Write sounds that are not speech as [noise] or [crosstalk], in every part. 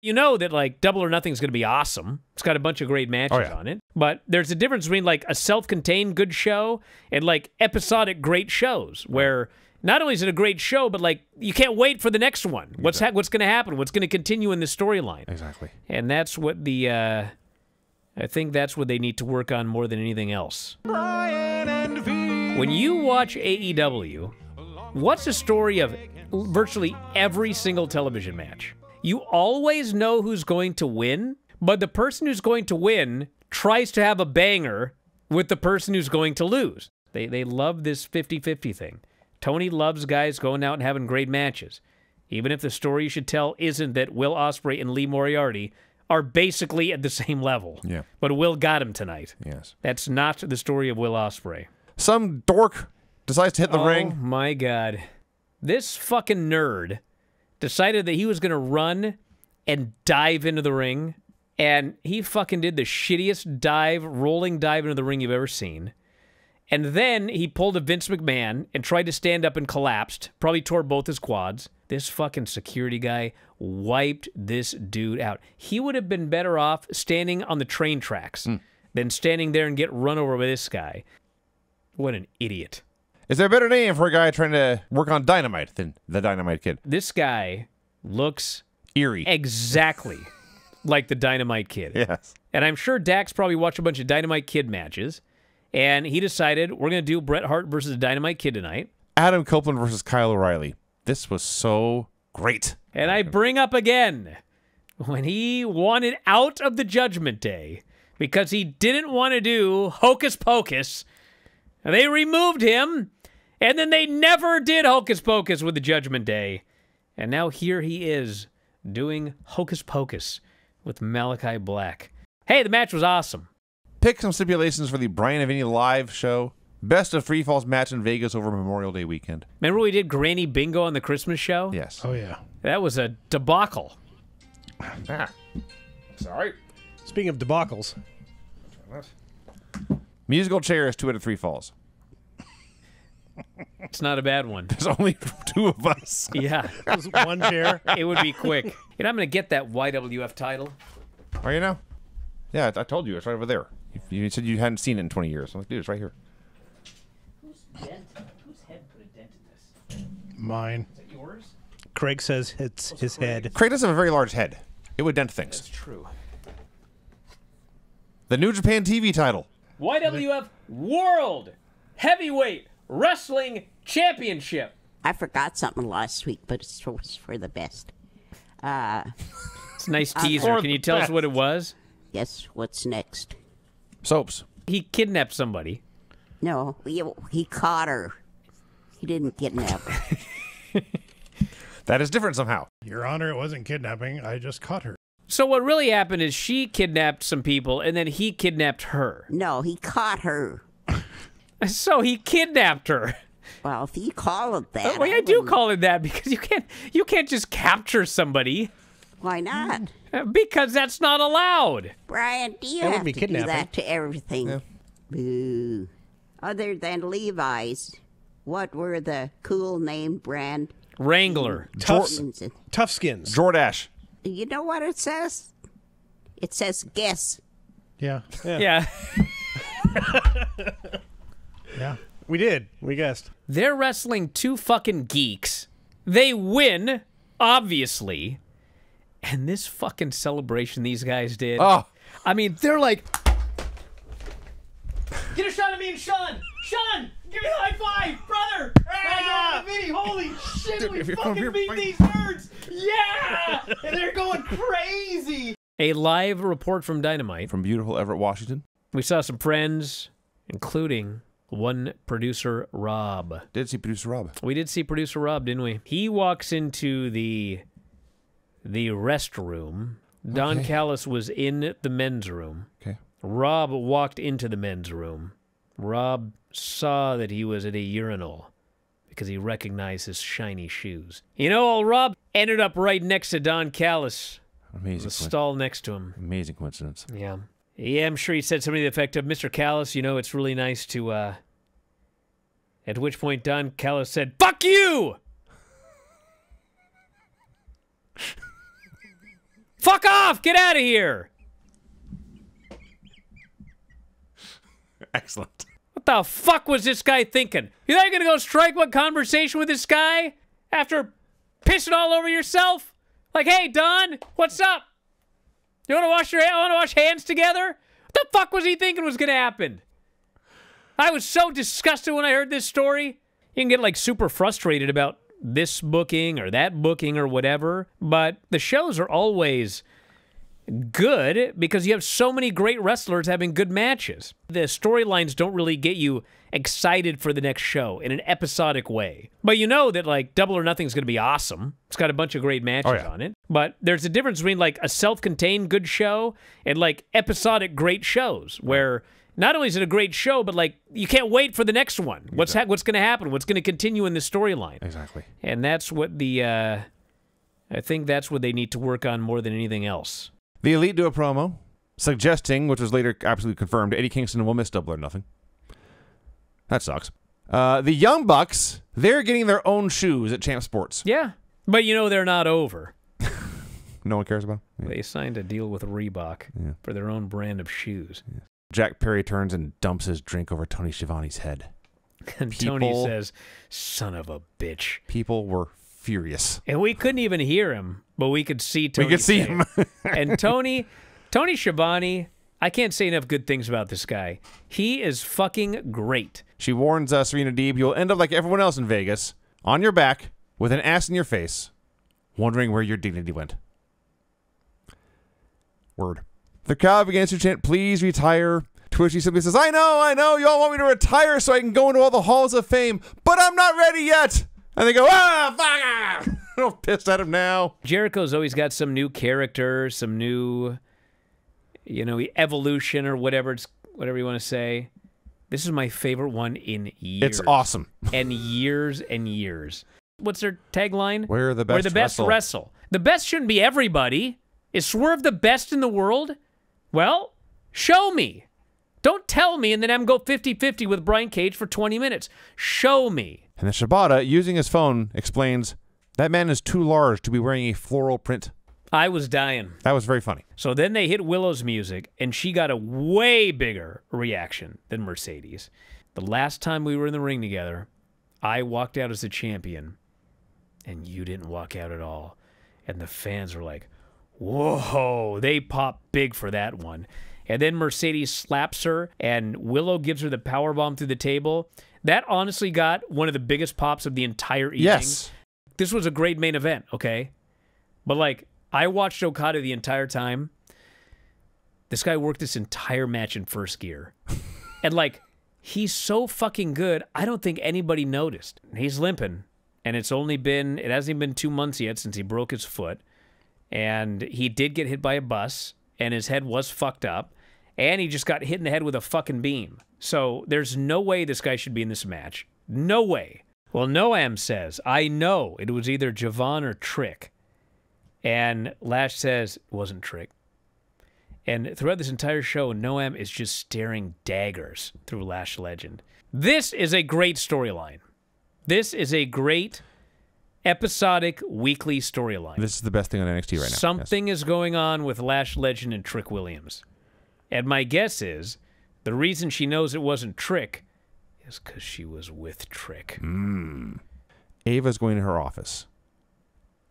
You know that like Double or Nothing is going to be awesome. It's got a bunch of great matches Oh, yeah. on it. But there's a difference between like a self-contained good show and like episodic great shows where not only is it a great show, but like you can't wait for the next one. What's ha- what's going to happen? What's going to continue in the storyline? Exactly. And that's what the uh I think that's what they need to work on more than anything else. When you watch AEW, what's the story of virtually every single television match? You always know who's going to win, but the person who's going to win tries to have a banger with the person who's going to lose. They they love this 50-50 thing. Tony loves guys going out and having great matches. Even if the story you should tell isn't that Will Ospreay and Lee Moriarty are basically at the same level. Yeah. But Will got him tonight. Yes. That's not the story of Will Ospreay. Some dork decides to hit the oh ring. Oh my god. This fucking nerd decided that he was going to run and dive into the ring and he fucking did the shittiest dive, rolling dive into the ring you've ever seen. And then he pulled a Vince McMahon and tried to stand up and collapsed, probably tore both his quads. This fucking security guy wiped this dude out. He would have been better off standing on the train tracks hmm. than standing there and get run over by this guy. What an idiot. Is there a better name for a guy trying to work on dynamite than the Dynamite Kid? This guy looks Eerie. exactly [laughs] like the Dynamite Kid. Yes. And I'm sure Dax probably watched a bunch of Dynamite Kid matches. And he decided we're going to do Bret Hart versus the Dynamite Kid tonight. Adam Copeland versus Kyle O'Reilly. This was so great. And I bring up again when he wanted out of the Judgment Day because he didn't want to do Hocus Pocus. They removed him, and then they never did Hocus Pocus with the Judgment Day. And now here he is doing Hocus Pocus with Malakai Black. Hey, the match was awesome. Pick some stipulations for the Bryan and Vinny live show. Best of Free Falls match in Vegas over Memorial Day weekend. Remember we did Granny Bingo on the Christmas show? Yes. Oh yeah. That was a debacle. Ah. Sorry. Speaking of debacles, Musical chairs, two out of three falls. It's not a bad one. There's only two of us. Yeah, that one chair. it would be quick. You know, I'm going to get that YWF title. Are you now? Yeah, I I told you. It's right over there. You, you said you hadn't seen it in 20 years. I'm like, dude, it's right here. Whose dent? Whose head put a dent in this? Mine. Is it yours? Craig says it's his head. Craig does have a very large head. It would dent things. That's true. The New Japan TV title. YWF World Heavyweight Wrestling Championship. I forgot something last week, but it's for, for the best. Uh, It's a nice teaser. Can you tell us what it was? guess what's next? Soaps. He kidnapped somebody. No, he, he caught her. He didn't kidnap her. [laughs] That is different somehow. Your Honor, it wasn't kidnapping. I just caught her. So what really happened is she kidnapped some people, and then he kidnapped her. No, he caught her. So he kidnapped her. Well, if you call it that, Well, I do call it that because you can't you can't just capture somebody Why not? uh, because that's not allowed. Brian, do you That have be to do kidnapping. that to everything? Boo. Other than Levi's, what were the cool name brand? Wrangler. Tough, jeans? tough skins. Jordache. You know what it says? It says guess. Yeah. Yeah. Yeah. [laughs] Yeah. We did. We guessed. They're wrestling two fucking geeks. They win, obviously. And this fucking celebration these guys did. Oh, I mean, they're like Get a shot of me and Sean! Sean! Give me a high five, brother! Ah! Vinny, holy shit, we if you're fucking here, beat these nerds! Yeah! and they're going crazy! A live report from Dynamite. from beautiful Everett, Washington. We saw some friends, including one producer, Rob. Did see producer Rob. We did see producer Rob, didn't we? He walks into the the restroom. Don Okay. Callis was in the men's room. Okay. Rob walked into the men's room. Rob saw that he was at a urinal because he recognized his shiny shoes. You know, old Rob ended up right next to Don Callis, Amazing. the stall next to him. Amazing coincidence. Yeah. Yeah, I'm sure he said something to the effect of, Mr. Callis, you know, it's really nice to, uh. At which point Don Callis said, Fuck you! [laughs] Fuck off! Get out of here! Excellent. What the fuck was this guy thinking? You thought you're gonna go strike one conversation with this guy after pissing all over yourself? Like, hey, Don, what's up? You wanna wash your want to wash hands together? What the fuck was he thinking was gonna happen? I was so disgusted when I heard this story. You can get like super frustrated about this booking or that booking or whatever, but the shows are always good because you have so many great wrestlers having good matches. The storylines don't really get you excited for the next show in an episodic way. But you know that like Double or Nothing is going to be awesome. It's got a bunch of great matches Oh, yeah. on it. But there's a difference between like a self-contained good show and like episodic great shows where not only is it a great show, but like you can't wait for the next one. What's ha- what's going to happen? What's going to continue in the storyline? Exactly. And that's what the uh, I think that's what they need to work on more than anything else. The Elite do a promo suggesting, which was later absolutely confirmed, Eddie Kingston will miss Double or Nothing. That sucks. Uh, the Young Bucks, they're getting their own shoes at Champ Sports. Yeah. But you know they're not over. No one cares about. them? They signed a deal with Reebok Yeah. for their own brand of shoes. Jack Perry turns and dumps his drink over Tony Schiavone's head. [laughs] And Tony says, "Son of a bitch." People were furious. And we couldn't even hear him, but we could see Tony. we could see him. [laughs] and Tony, Tony Schiavone, I can't say enough good things about this guy. He is fucking great. she warns uh, Serena Deeb, you'll end up like everyone else in Vegas, on your back, with an ass in your face, wondering where your dignity went. Word. The crowd begins to chant, please retire. He simply says, I know, I know, you all want me to retire so I can go into all the halls of fame, but I'm not ready yet. And they go, ah, fuck, ah. [laughs] I'm pissed at him now. Jericho's always got some new character, some new, you know, evolution or whatever it's whatever you want to say. This is my favorite one in years. It's awesome. [laughs] and years and years. What's their tagline? We're the We're best the best wrestle. wrestle. The best shouldn't be everybody. Is Swerve the best in the world? Well, show me. Don't tell me and then I'm go 50-50 with Brian Cage for 20 minutes. Show me. And then Shibata, using his phone, explains, that man is too large to be wearing a floral print. I was dying. That was very funny. So then they hit Willow's music, and she got a way bigger reaction than Mercedes. The last time we were in the ring together, I walked out as the champion, and you didn't walk out at all. And the fans were like, whoa, they popped big for that one. And then Mercedes slaps her, and Willow gives her the power bomb through the table. That honestly got one of the biggest pops of the entire evening Yes. this was a great main event, okay? But like I watched Okada the entire time. This guy worked this entire match in first gear. [laughs] and like he's so fucking good, I don't think anybody noticed. He's limping. And it's only been it hasn't even been 2 months yet since he broke his foot. And he did get hit by a bus and his head was fucked up and he just got hit in the head with a fucking beam. So there's no way this guy should be in this match. No way. Well, Noam says, I know it was either Je'Von or Trick. And Lash says it wasn't Trick. And throughout this entire show, Noam is just staring daggers through Lash Legend. This is a great storyline. This is a great episodic weekly storyline. This is the best thing on NXT right now. Yes. Something is going on with Lash Legend and Trick Williams. And my guess is the reason she knows it wasn't Trick is because she was with Trick. Hmm. Ava's going to her office.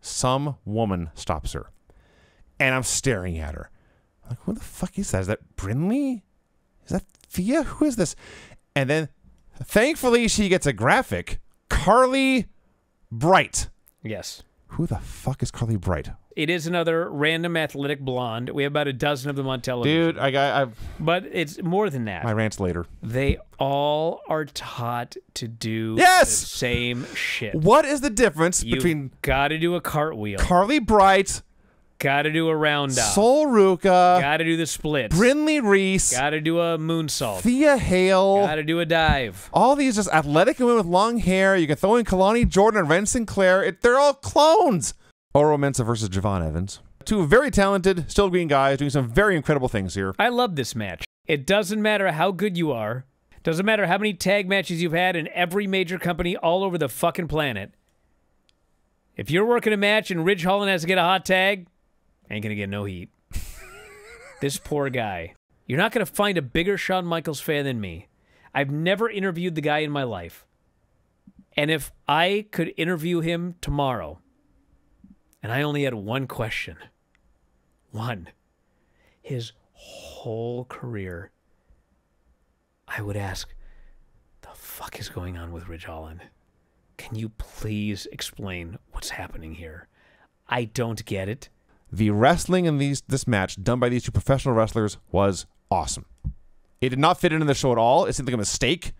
Some woman stops her. And I'm staring at her. I'm like, who the fuck is that? Is that Brinley? Is that Thea? Who is this? And then thankfully she gets a graphic. Carlee Bright. Yes. Who the fuck is Carlee Bright? It is another random athletic blonde. We have about a dozen of them on television. Dude, I got I've, But it's more than that. my rants later. They all are taught to do Yes! the same shit. What is the difference You've between got to do a cartwheel. Carlee Bright, got to do a round up. Sol Ruka, Got to do the splits. Brinley Reese, Got to do a moonsault. Thea Hale? Got to do a dive. all these just athletic women with long hair. You can throw in Kelani Jordan and Wren Sinclair. It, they're all clones. Oro Mensah versus Je'Von Evans. Two very talented, still green guys doing some very incredible things here. I love this match. It doesn't matter how good you are. Doesn't matter how many tag matches you've had in every major company all over the fucking planet. If you're working a match and Ridge Holland has to get a hot tag, Ain't gonna get no heat. [laughs] this poor guy. You're not gonna find a bigger Shawn Michaels fan than me. I've never interviewed the guy in my life. And if I could interview him tomorrow, and I only had one question, one, his whole career, I would ask, the fuck is going on with Ridge Holland? Can you please explain what's happening here? I don't get it. The wrestling in these this match done by these two professional wrestlers was awesome. It did not fit into the show at all. It seemed like a mistake.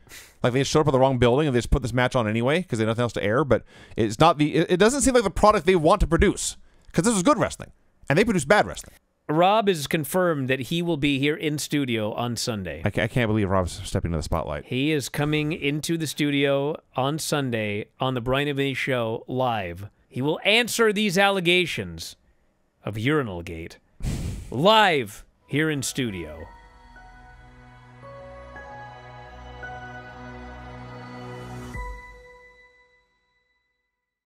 Like they showed up at the wrong building and they just put this match on anyway because they had nothing else to air. But it's not the. It, it doesn't seem like the product they want to produce because this was good wrestling and they produce bad wrestling. Rob is confirmed that he will be here in studio on Sunday. I, I can't believe Rob's stepping into the spotlight. He is coming into the studio on Sunday on the Bryan and Show live. He will answer these allegations of urinal gate [laughs] live here in studio.